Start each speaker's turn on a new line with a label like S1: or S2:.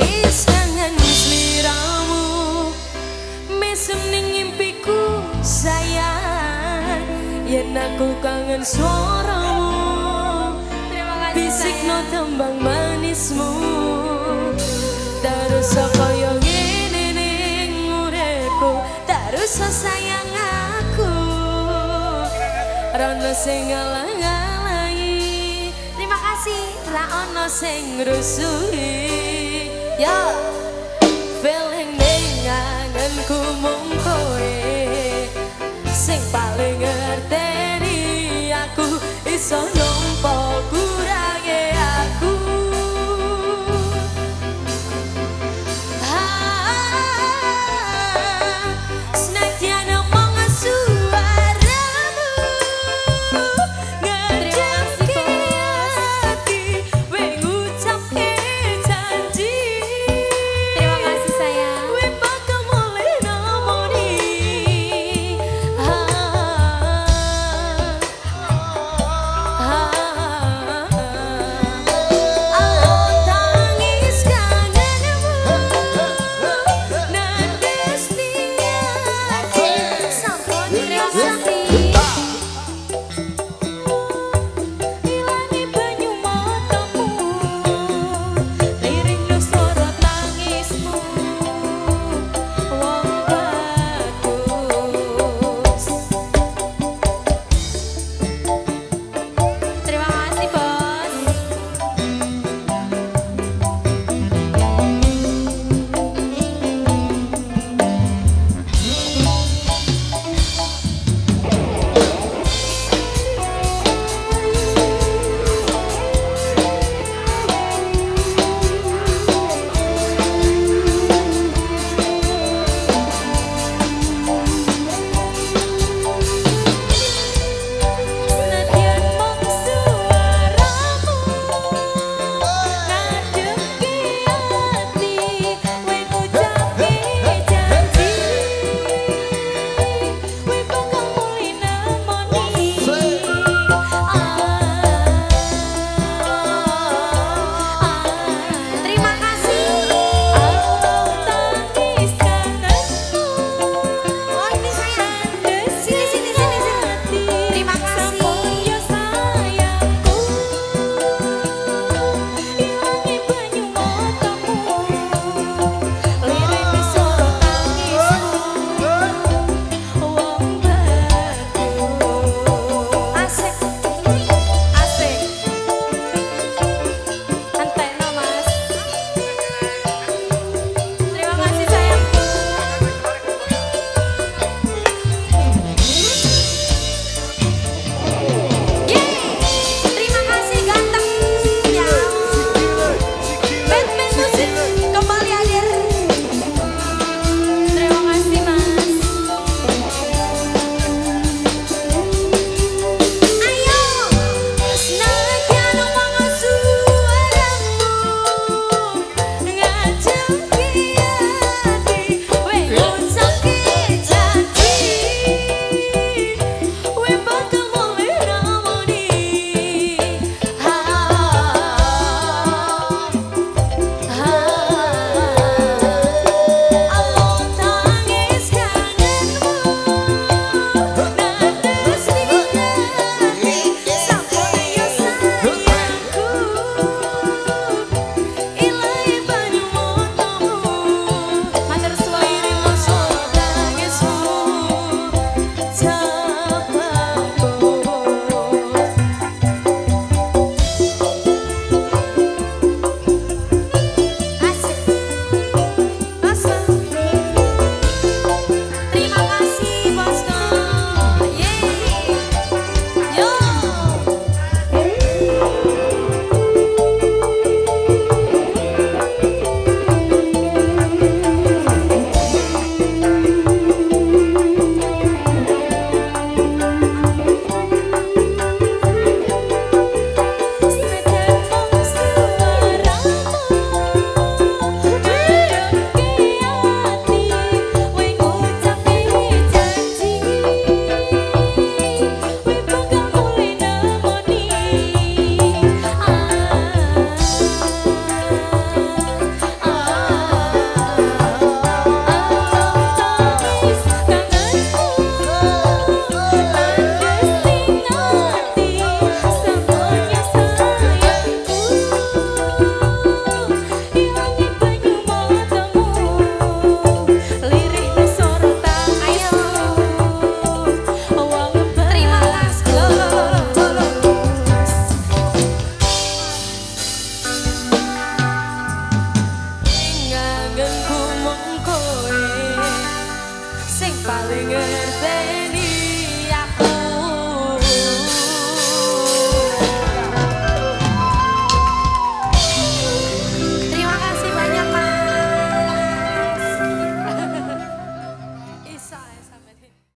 S1: wis kangen
S2: sliramu mesem
S1: ning impiku
S2: sayang.
S1: Yen aku kangen suaramu bisikno tembang manismu. Terus kaya gini ning uripku terus sayang aku. Rono sing alang-alangi
S2: terima kasih.
S1: Lah ono sing rusuhi Yeah.